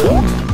Whoa.